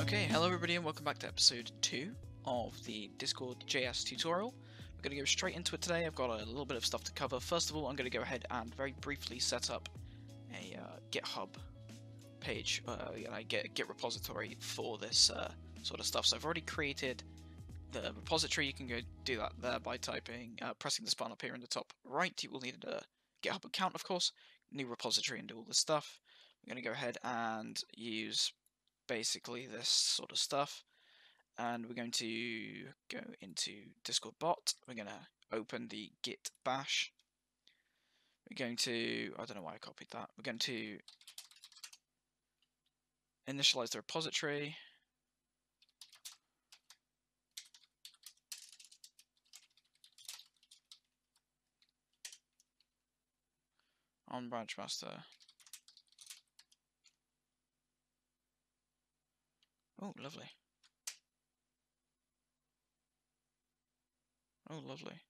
Okay, hello everybody and welcome back to episode 2 of the Discord JS tutorial. We're going to go straight into it today, I've got a little bit of stuff to cover. First of all, I'm going to go ahead and very briefly set up a uh, GitHub page, uh, a Git, Git repository for this uh, sort of stuff. So I've already created the repository, you can go do that there by typing, uh, pressing the button up here in the top right. You will need a GitHub account, of course, new repository and do all this stuff. I'm going to go ahead and use basically this sort of stuff. And we're going to go into Discord bot. We're going to open the git bash. We're going to, I don't know why I copied that. We're going to initialize the repository. on branch master. Oh, lovely. Oh, lovely.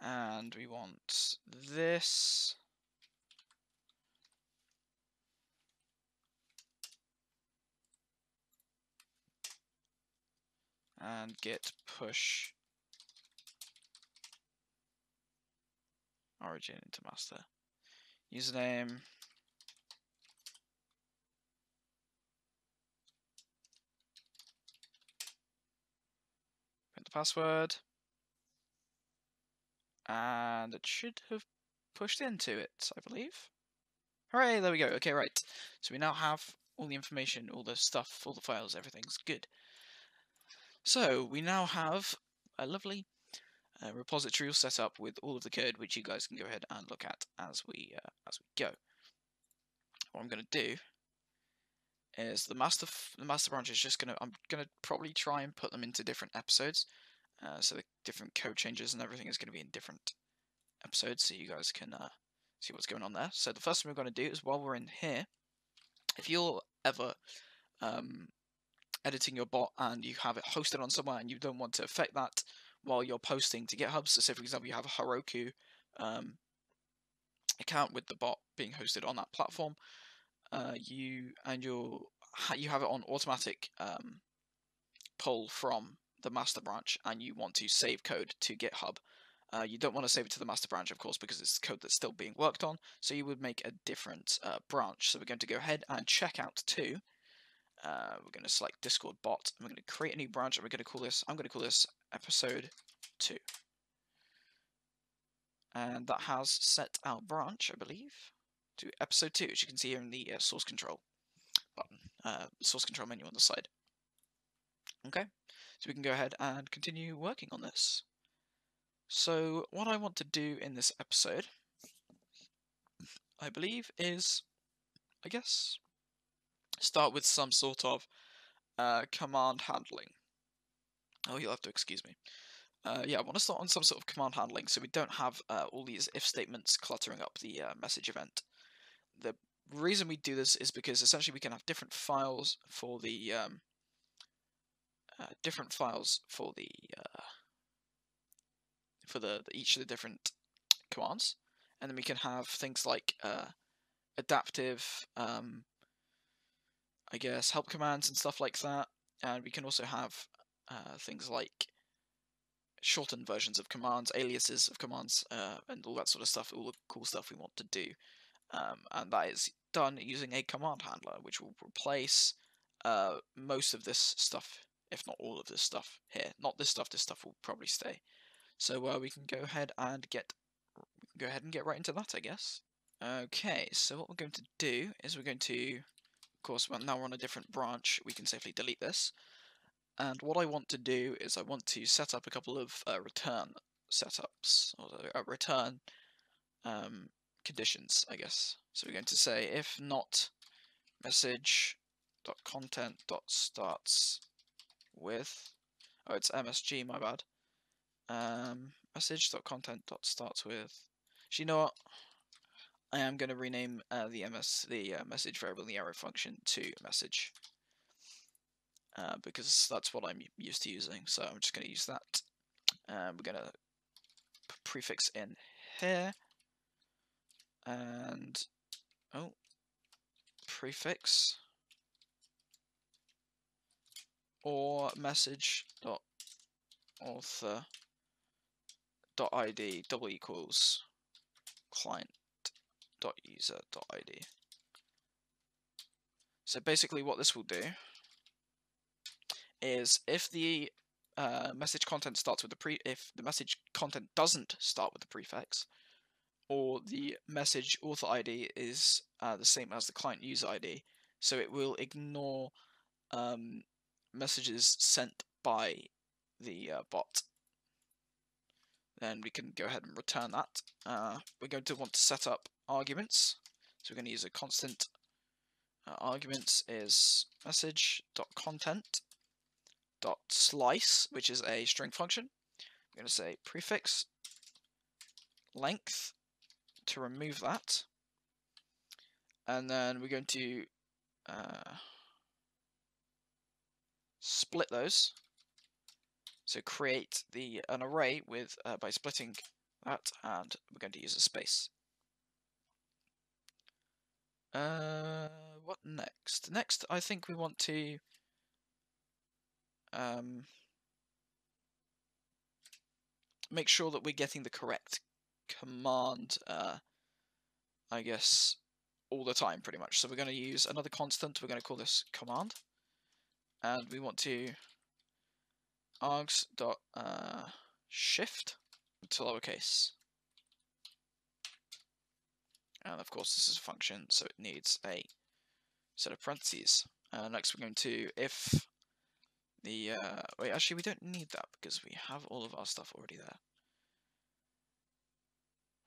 And we want this. And git push origin into master. Username. Print the password. And it should have pushed into it, I believe. Hooray, there we go. Okay, right. So we now have all the information, all the stuff, all the files, everything's good. So we now have a lovely uh, repository all set up with all of the code, which you guys can go ahead and look at as we uh, as we go. What I'm going to do is the master the master branch is just going to I'm going to probably try and put them into different episodes, uh, so the different code changes and everything is going to be in different episodes, so you guys can uh, see what's going on there. So the first thing we're going to do is while we're in here, if you're ever um, editing your bot and you have it hosted on somewhere and you don't want to affect that while you're posting to GitHub. So, say for example, you have a Heroku um, account with the bot being hosted on that platform. Uh, you and you you have it on automatic um, pull from the master branch, and you want to save code to GitHub. Uh, you don't want to save it to the master branch, of course, because it's code that's still being worked on. So you would make a different uh, branch. So we're going to go ahead and check out to. Uh, we're going to select Discord bot, and we're going to create a new branch, and we're going to call this. I'm going to call this episode 2. And that has set our branch, I believe, to episode 2, as you can see here in the uh, source control button, uh, source control menu on the side. Okay, so we can go ahead and continue working on this. So what I want to do in this episode, I believe, is, I guess, start with some sort of uh, command handling. Oh, you'll have to excuse me. Uh, yeah, I want to start on some sort of command handling so we don't have uh, all these if statements cluttering up the uh, message event. The reason we do this is because essentially we can have different files for the um, uh, different files for the uh, for the, the, each of the different commands, and then we can have things like uh, adaptive, um, I guess, help commands and stuff like that, and we can also have things like shortened versions of commands, aliases of commands, uh, and all that sort of stuff, all the cool stuff we want to do. Um, and that is done using a command handler, which will replace uh, most of this stuff, if not all of this stuff here. Not this stuff, this stuff will probably stay. So uh, we can go ahead and get go ahead and get right into that, I guess. Okay, so what we're going to do is we're going to, of course, well, now we're on a different branch, we can safely delete this. And what I want to do is I want to set up a couple of uh, return setups, or uh, return um, conditions, I guess. So we're going to say if not message dot content dot starts with oh it's msg my bad. Um message dot content dot starts with so you know what? I am going to rename uh, the ms the uh, message variable in the arrow function to message uh, because that's what I'm used to using. So I'm just going to use that. And we're going to prefix in here. And oh, prefix or message dot author dot id double equals client dot user dot id. So basically what this will do is if the uh, message content starts with the pre if the message content doesn't start with the prefix or the message author ID is uh, the same as the client user ID so it will ignore um, messages sent by the uh, bot then we can go ahead and return that. Uh, we're going to want to set up arguments. So we're going to use a constant. Uh, arguments is message.content dot slice, which is a string function. I'm going to say prefix length to remove that. And then we're going to uh, split those so create the an array with uh, by splitting that, and we're going to use a space. Uh, what next? Next, I think we want to um, make sure that we're getting the correct command, uh, I guess, all the time, pretty much. So we're going to use another constant. We're going to call this command, and we want to args dot uh, shift to lowercase. And of course this is a function, so it needs a set of parentheses. Uh, next we're going to if the, uh, wait actually we don't need that because we have all of our stuff already there.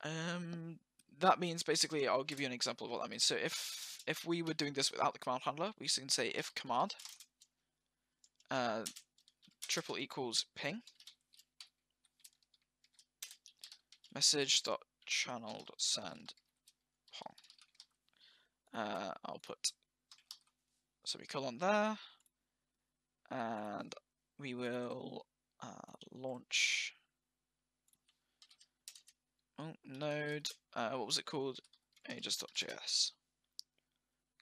Um, that means basically, I'll give you an example of what that means. So if if we were doing this without the command handler, we can say if command uh, triple equals ping message dot channel dot send pong. Uh, I'll put semicolon there, and we will uh, launch oh, node. Uh, what was it called? Aegis.js.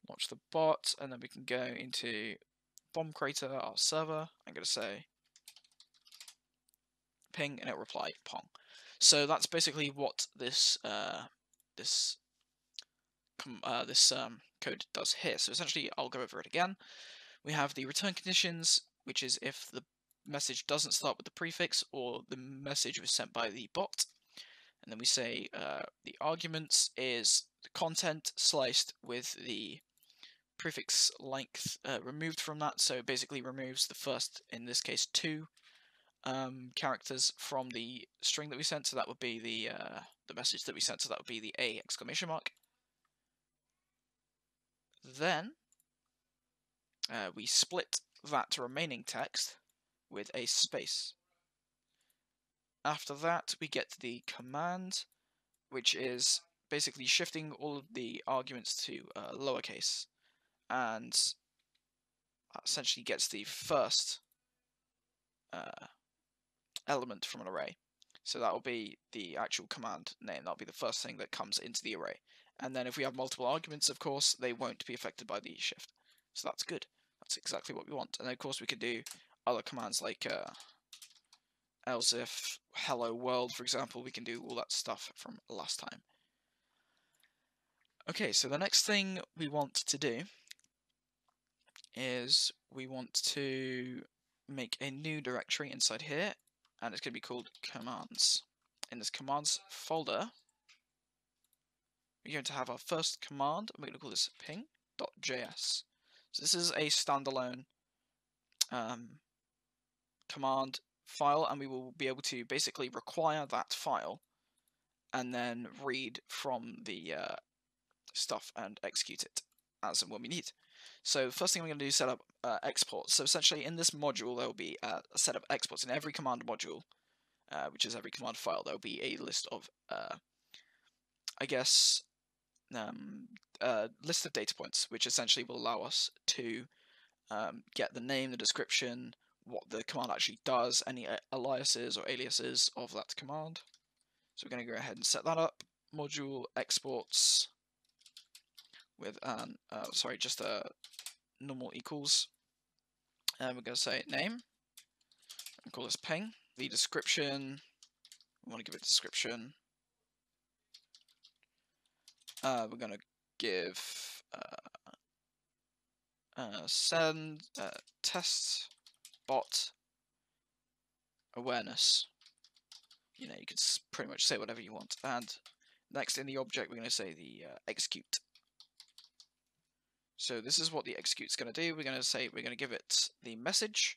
Launch the bot, and then we can go into bomb crater, our server. I'm going to say ping and it'll reply pong. So that's basically what this uh, this uh, this um, code does here. So essentially, I'll go over it again. We have the return conditions, which is if the message doesn't start with the prefix or the message was sent by the bot. And then we say uh, the arguments is the content sliced with the prefix length uh, removed from that. So basically removes the first, in this case, two um, characters from the string that we sent. So that would be the uh, the message that we sent. So that would be the A exclamation mark. Then uh, we split that remaining text with a space. After that, we get the command, which is basically shifting all of the arguments to uh, lowercase, and essentially gets the first uh, element from an array. So that will be the actual command name. That'll be the first thing that comes into the array. And then if we have multiple arguments, of course, they won't be affected by the shift. So that's good. That's exactly what we want. And of course, we can do other commands like uh, else if hello world, for example. We can do all that stuff from last time. Okay, so the next thing we want to do is we want to make a new directory inside here and it's going to be called commands. In this commands folder, we're going to have our first command, and we're going to call this ping.js. So this is a standalone um, command file, and we will be able to basically require that file and then read from the uh, stuff and execute it as and when we need. So first thing I'm going to do is set up uh, exports. So essentially in this module there will be uh, a set of exports. In every command module, uh, which is every command file, there will be a list of, uh, I guess, um, a list of data points, which essentially will allow us to um, get the name, the description, what the command actually does, any aliases or aliases of that command. So we're going to go ahead and set that up. Module exports with an uh, sorry, just a normal equals. And we're going to say name. And call this ping. The description. We want to give it description. Uh, we're going to give uh, uh, send uh, test bot awareness. You know, you can pretty much say whatever you want. And next in the object, we're going to say the uh, execute. So this is what the execute is going to do. We're going to say we're going to give it the message.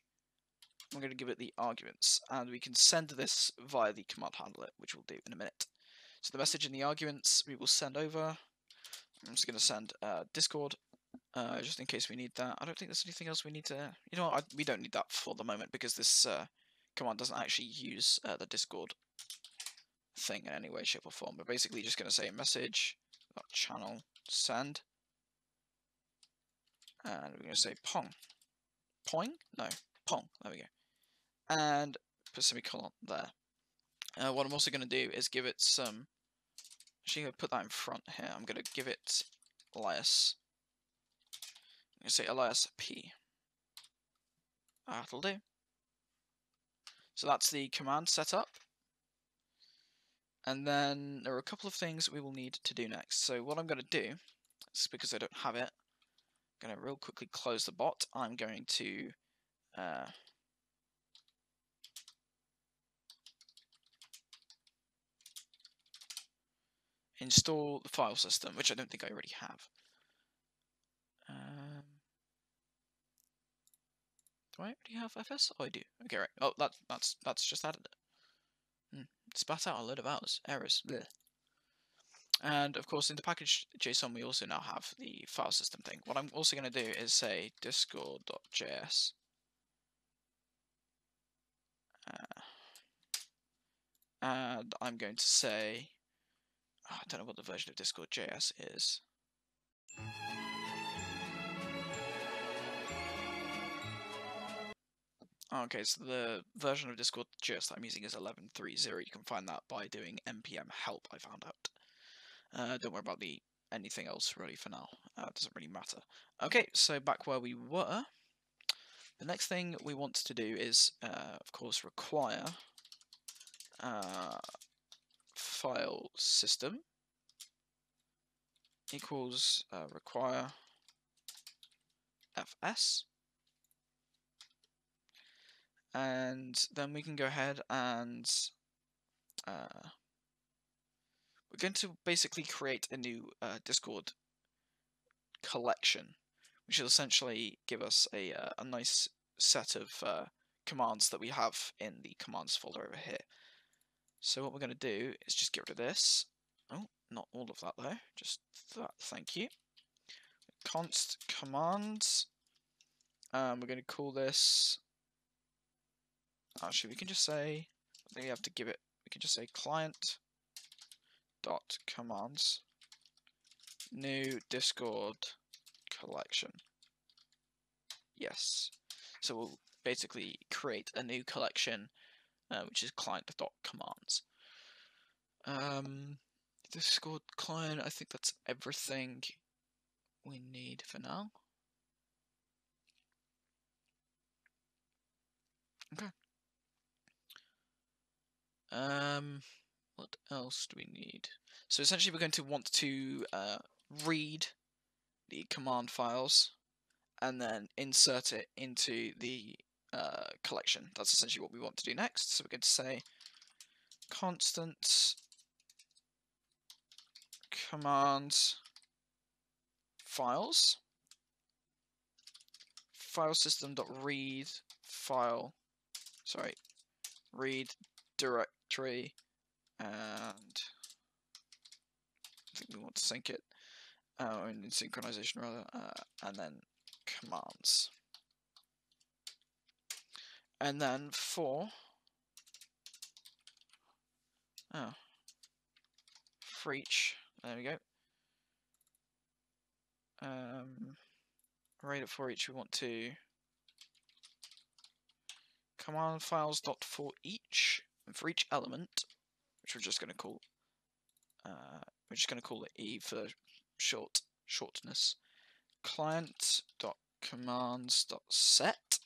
We're going to give it the arguments, and we can send this via the command handler, which we'll do in a minute. So the message and the arguments we will send over. I'm just going to send uh, Discord, uh, just in case we need that. I don't think there's anything else we need to... You know what, I, we don't need that for the moment, because this uh, command doesn't actually use uh, the Discord thing in any way, shape or form. We're basically just going to say message, channel, send, and we're going to say pong. Poing? No, pong. There we go. And put semicolon there. Uh, what I'm also going to do is give it some. Actually, to put that in front here. I'm going to give it alias. I'm going to say alias p. That'll do. So that's the command setup. And then there are a couple of things we will need to do next. So what I'm going to do, is because I don't have it, I'm going to real quickly close the bot. I'm going to uh, install the file system, which I don't think I already have. Um, do I already have FS? Oh, I do. Okay, right. Oh, that, that's that's just added it. Hmm. Spat out a load of hours, errors. Blech. And of course, in the package JSON, we also now have the file system thing. What I'm also going to do is say discord.js. Uh, and I'm going to say, oh, I don't know what the version of Discord.js is. Okay, so the version of Discord Discord.js I'm using is 11.3.0. You can find that by doing npm help, I found out. Uh, don't worry about the anything else really for now. Uh, it doesn't really matter. Okay, so back where we were. The next thing we want to do is, uh, of course, require uh, file system equals uh, require fs and then we can go ahead and uh, we're going to basically create a new uh, Discord collection, which will essentially give us a, uh, a nice set of uh, commands that we have in the commands folder over here. So what we're going to do is just get rid of this. Oh, not all of that though, just that, thank you. Const commands. Um, we're going to call this, actually we can just say, I think we have to give it, we can just say client dot commands new discord collection yes so we'll basically create a new collection uh, which is client dot commands. Um, discord client I think that's everything we need for now. Okay. Um what else do we need? So essentially we're going to want to uh, read the command files and then insert it into the uh, collection. That's essentially what we want to do next. So we're going to say constant command files file system dot read file sorry read directory and I think we want to sync it, uh, in synchronization rather, uh, and then commands. And then for, oh, for each, there we go. Um, right for each. We want to command files dot for each, and for each element which we're just going to call uh, we're just going to call it E for short. shortness. Client dot commands dot set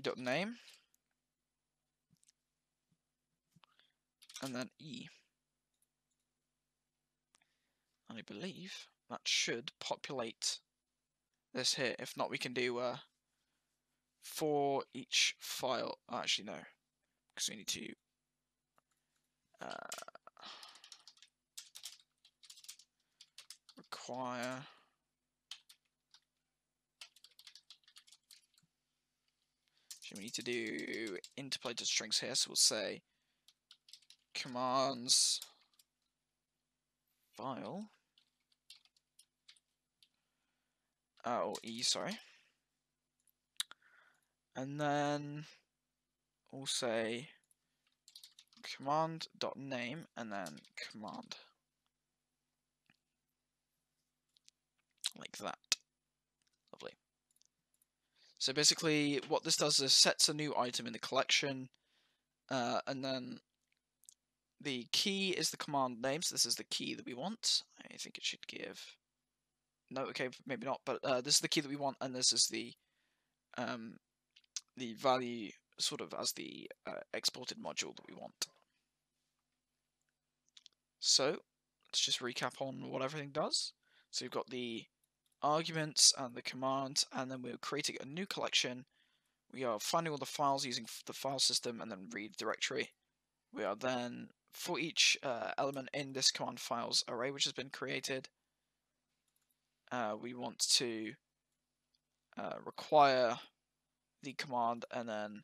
dot name. And then e. And I believe that should populate this here. If not we can do uh for each file. Oh, actually no. Because we need to uh, require we need to do interpolated strings here. So we'll say commands file. Uh, or e sorry. And then we'll say command dot name and then command. Like that so basically what this does is sets a new item in the collection uh, and then the key is the command name so this is the key that we want I think it should give no okay maybe not but uh, this is the key that we want and this is the um, the value sort of as the uh, exported module that we want. So let's just recap on what everything does. So you've got the arguments and the command, and then we're creating a new collection. We are finding all the files using the file system and then read directory. We are then, for each uh, element in this command files array which has been created, uh, we want to uh, require the command and then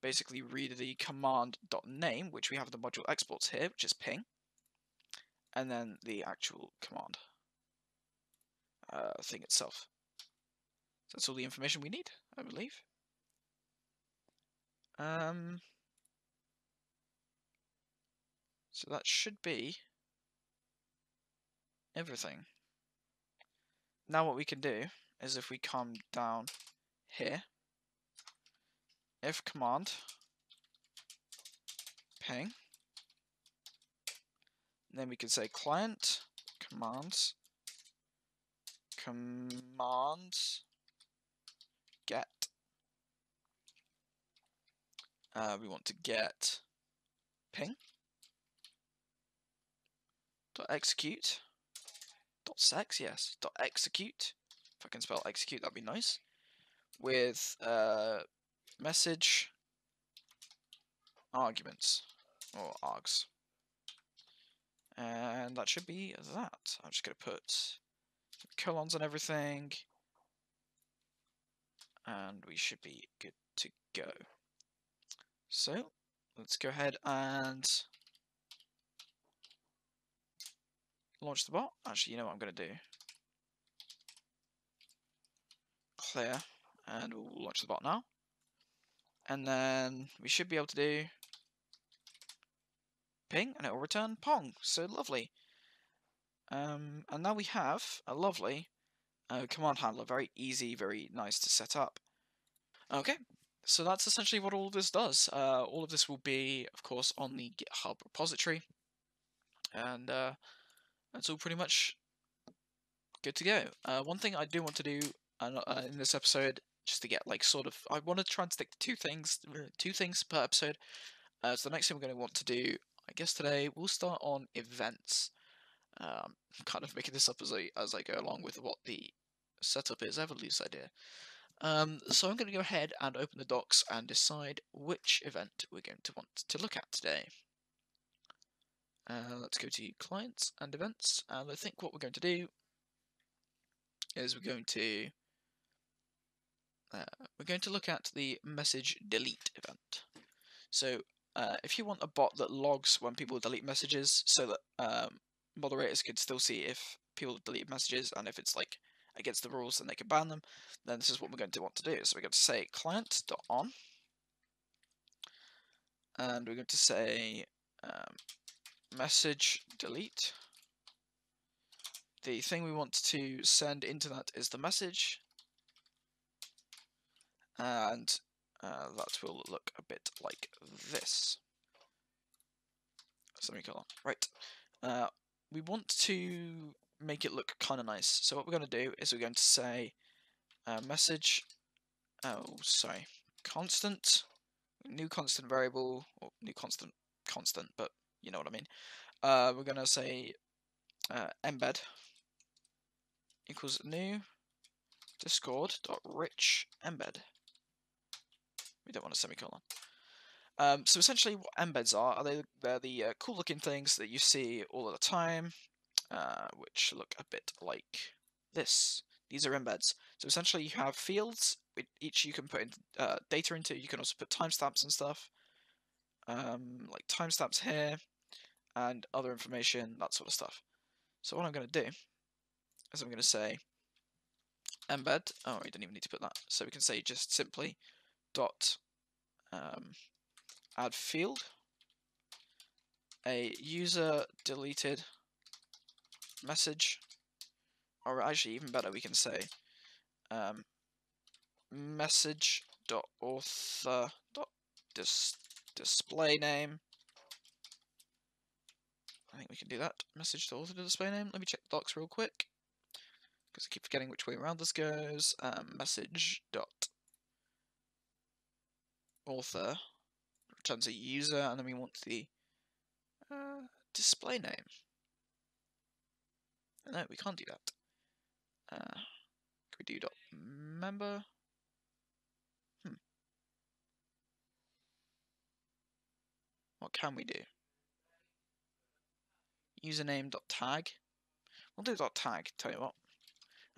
basically read the command dot name, which we have the module exports here, which is ping, and then the actual command uh, thing itself. So that's all the information we need, I believe. Um, so that should be everything. Now what we can do is if we come down here if command ping then we can say client commands commands get. Uh, we want to get ping. Dot execute. Dot sex yes. Dot execute. If I can spell execute that'd be nice. With uh, message arguments or args. And that should be that. I'm just gonna put colons and everything. And we should be good to go. So let's go ahead and launch the bot. Actually you know what I'm gonna do? Clear and we'll launch the bot now. And then we should be able to do ping and it will return pong. So lovely. Um, and now we have a lovely uh, command handler. Very easy, very nice to set up. Okay, so that's essentially what all of this does. Uh, all of this will be, of course, on the GitHub repository. And uh, that's all pretty much good to go. Uh, one thing I do want to do uh, in this episode just to get like sort of I want to try and stick to two things two things per episode uh, so the next thing we're going to want to do I guess today we'll start on events um, kind of making this up as I as I go along with what the setup is. Everly's idea. Um, so I'm going to go ahead and open the docs and decide which event we're going to want to look at today. Uh, let's go to clients and events and I think what we're going to do is we're going to uh, we're going to look at the message delete event. So uh, if you want a bot that logs when people delete messages so that um, moderators could still see if people delete messages and if it's like against the rules then they can ban them, then this is what we're going to want to do. So we're going to say client.on and we're going to say um, message delete. The thing we want to send into that is the message and uh, that will look a bit like this. Semicolon. Right. Uh, we want to make it look kind of nice. So what we're going to do is we're going to say uh, message, oh, sorry, constant, new constant variable, or new constant, constant, but you know what I mean. Uh, we're going to say uh, embed equals new discord rich embed. We don't want a semicolon. Um, so essentially, what embeds are are they they're the uh, cool looking things that you see all of the time, uh, which look a bit like this. These are embeds. So essentially, you have fields each you can put in, uh, data into. You can also put timestamps and stuff, um, like timestamps here, and other information, that sort of stuff. So what I'm going to do is I'm going to say embed. Oh, we don't even need to put that. So we can say just simply dot um, add field a user deleted message. Or actually even better we can say um, message dot author dot dis display name. I think we can do that. Message to author to display name. Let me check the docs real quick because I keep forgetting which way around this goes. Um, message dot author returns a user and then we want the uh, display name no we can't do that uh, can we do dot member? Hmm. What can we do? Username dot tag. We'll do dot tag. Tell you what.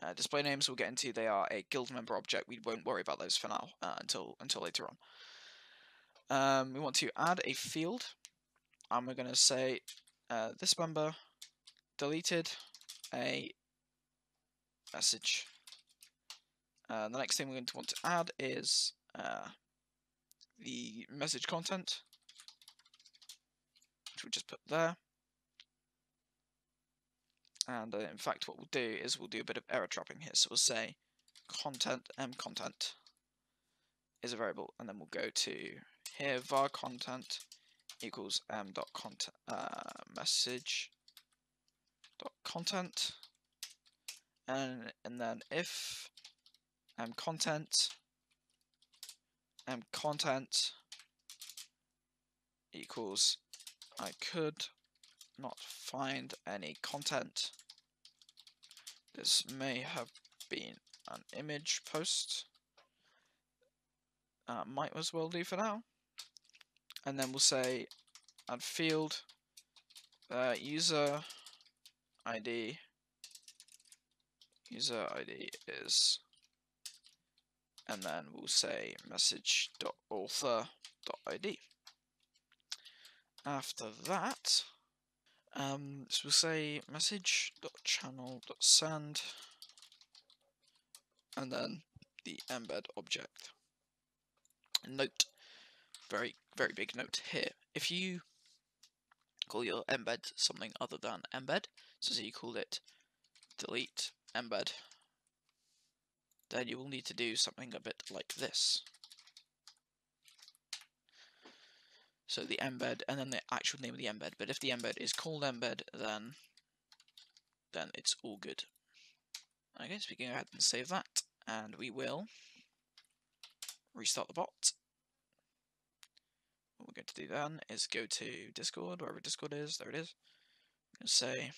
Uh, display names we'll get into. They are a guild member object. We won't worry about those for now uh, until until later on. Um, we want to add a field, and we're going to say uh, this member deleted a message. Uh, the next thing we're going to want to add is uh, the message content, which we'll just put there. And uh, in fact, what we'll do is we'll do a bit of error trapping here. So we'll say content m content is a variable, and then we'll go to here var content equals m dot content uh, message dot content. And and then if um, content um, content equals I could not find any content. This may have been an image post. Uh, might as well do for now and then we'll say add field uh, user ID user ID is, and then we'll say message.author.id. After that, um, so we'll say message.channel.send, and then the embed object. Note, very, very big note here. If you call your embed something other than embed, so say you call it delete embed, then you will need to do something a bit like this. So the embed and then the actual name of the embed. But if the embed is called embed, then then it's all good. Okay, so we can go ahead and save that, and we will restart the bot. What we're going to do then is go to Discord, wherever Discord is, there it is. Say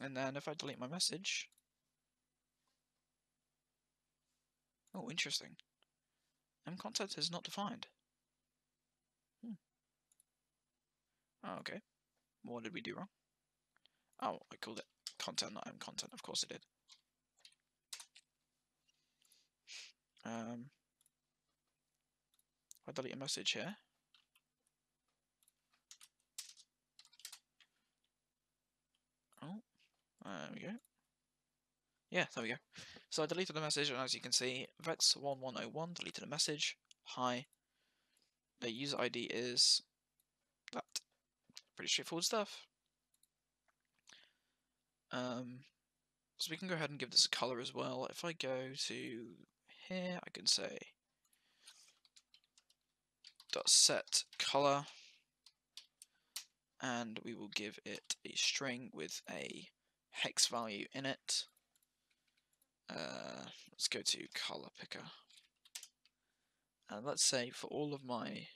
And then if I delete my message... Oh, interesting. M content is not defined. Hmm. Oh, okay. What did we do wrong? Oh, I called it content, not M content. Of course I did. Um, I delete a message here. Oh, there we go. Yeah, there we go. So I deleted the message, and as you can see, Vex1101 deleted a message. Hi. The user ID is that. Pretty straightforward stuff. Um, so we can go ahead and give this a color as well. If I go to here, I can say dot set color and we will give it a string with a hex value in it. Uh, let's go to color picker. And let's say for all of my...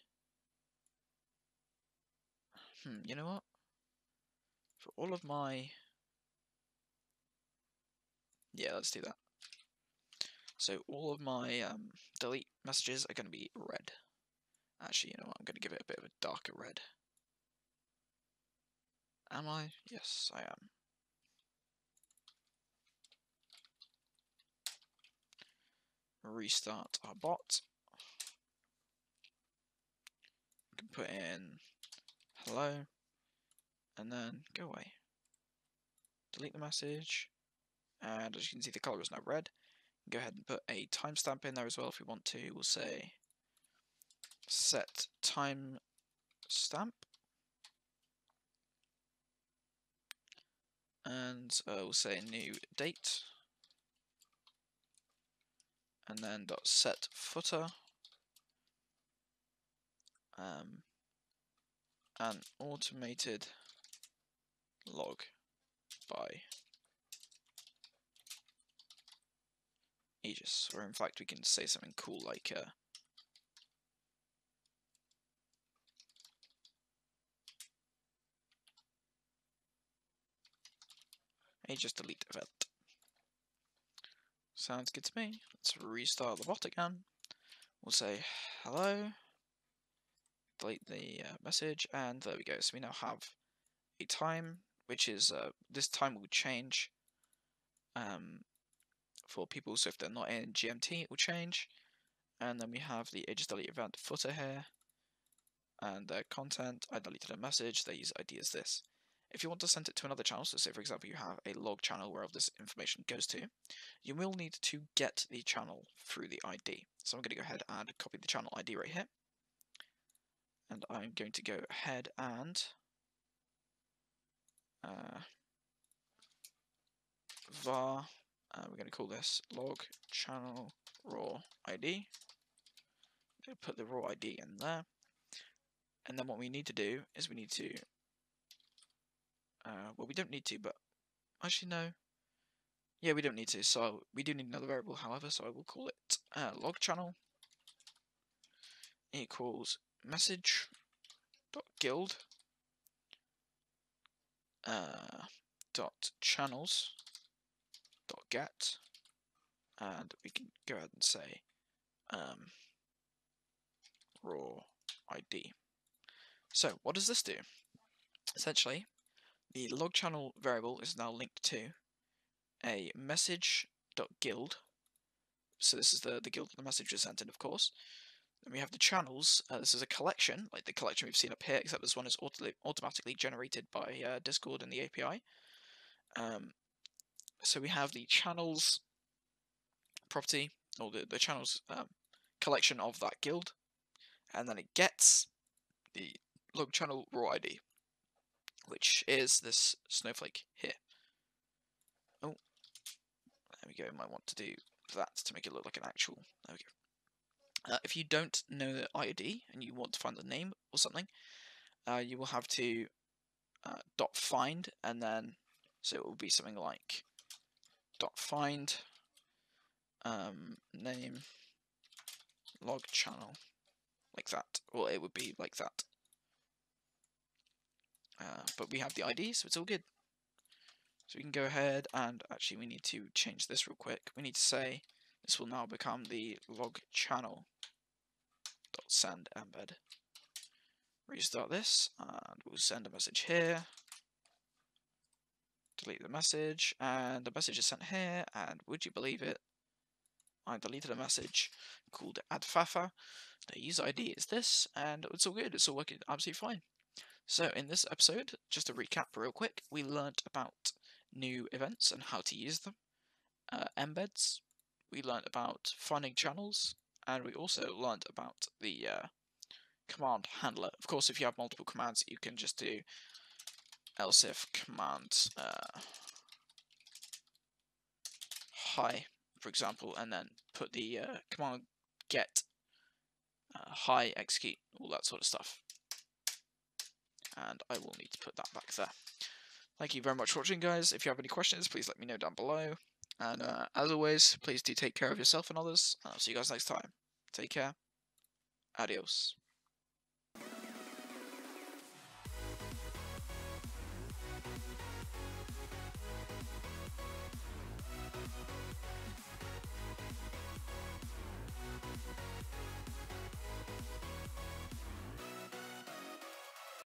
Hmm, you know what? For all of my... Yeah, let's do that. So all of my um, delete messages are going to be red. Actually, you know what? I'm going to give it a bit of a darker red. Am I? Yes, I am. Restart our bot. We can put in hello and then go away. Delete the message and as you can see the color is now red. Go ahead and put a timestamp in there as well if we want to. We'll say set time stamp. And uh, we'll say new date. And then dot set footer. Um, an automated log by Aegis. Or in fact we can say something cool like uh, Aegis delete event. Sounds good to me. Let's restart the bot again. We'll say hello, delete the uh, message, and there we go. So we now have a time, which is uh, this time will change um, for people. So if they're not in GMT, it will change. And then we have the Aegis delete event footer here, and the content. I deleted a message. The user ID is this. If you want to send it to another channel, so say for example you have a log channel where all this information goes to, you will need to get the channel through the ID. So I'm going to go ahead and copy the channel ID right here. And I'm going to go ahead and uh, var, uh, we're going to call this log channel raw ID. I'm going to put the raw ID in there. And then what we need to do is we need to uh, well, we don't need to, but actually no. Yeah, we don't need to. So we do need another variable, however. So I will call it uh, log channel equals message dot guild uh, dot channels dot get, and we can go ahead and say um, raw ID. So what does this do? Essentially, the log channel variable is now linked to a message.guild. So this is the, the guild the message is sent in, of course. Then we have the channels. Uh, this is a collection, like the collection we've seen up here, except this one is auto automatically generated by uh, Discord and the API. Um, so we have the channels property, or the, the channels um, collection of that guild, and then it gets the log channel raw ID which is this snowflake here. Oh, there we go. Might want to do that to make it look like an actual. There we go. Uh, if you don't know the ID and you want to find the name or something, uh, you will have to uh, dot find and then so it will be something like dot find um, name log channel like that, or it would be like that. Uh, but we have the ID, so it's all good. So we can go ahead and actually we need to change this real quick. We need to say this will now become the log channel dot send embed. Restart this and we'll send a message here. Delete the message and the message is sent here and would you believe it? I deleted a message called adfafa. The user ID is this and it's all good. It's all working absolutely fine. So in this episode, just to recap real quick, we learnt about new events and how to use them, uh, embeds, we learnt about finding channels, and we also learnt about the uh, command handler. Of course, if you have multiple commands, you can just do else if command uh, hi, for example, and then put the uh, command get uh, hi execute, all that sort of stuff and I will need to put that back there. Thank you very much for watching, guys. If you have any questions, please let me know down below. And uh, as always, please do take care of yourself and others. And I'll see you guys next time. Take care. Adios.